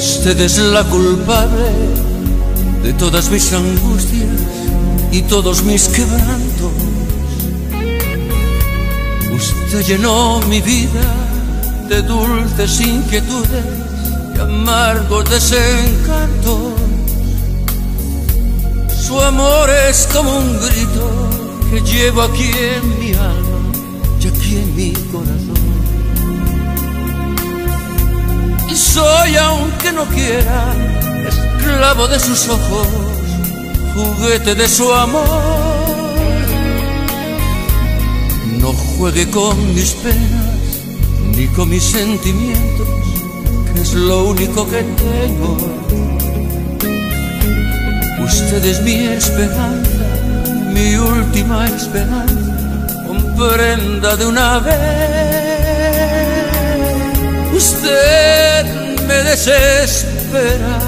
Usted es la culpable de todas mis angustias y todos mis quebrantos. Usted llenó mi vida de dulces inquietudes y amargos desencantos. Su amor es como un grito que llevo aquí en mi alma y aquí en mi corazón. Soy, aunque no quiera, esclavo de sus ojos, juguete de su amor. No juegue con mis penas ni con mis sentimientos, que es lo único que tengo. Usted es mi esperanza, mi última esperanza, comprenda de una vez. Usted me desespera,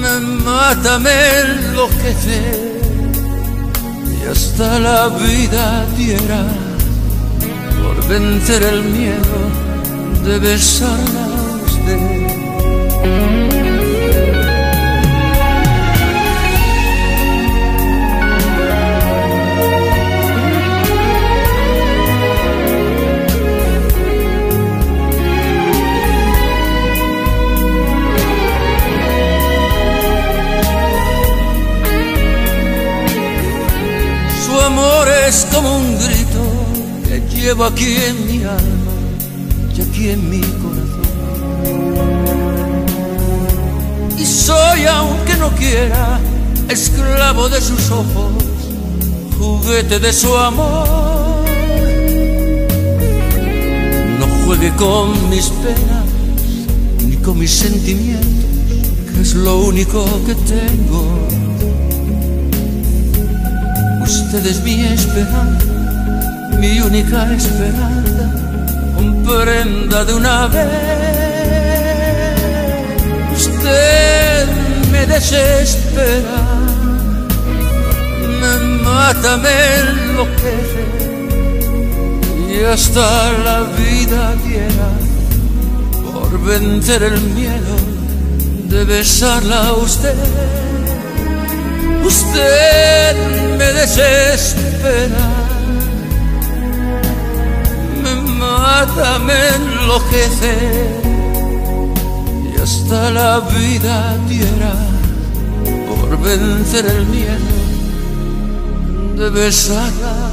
me mata, me enloquece y hasta la vida diera por vencer el miedo de besarla a usted. Es como un grito que llevo aquí en mi alma y aquí en mi corazón. Y soy, aunque no quiera, esclavo de sus ojos, juguete de su amor. No juegue con mis penas ni con mis sentimientos, que es lo único que tengo. Usted es mi esperanza, mi única esperanza, comprenda de una vez. Usted me desespera, me mata, me enloquece y hasta la vida diera por vencer el miedo de besarla a usted. Usted me desespera, me mata, me enloquece y hasta la vida diera por vencer el miedo de besarla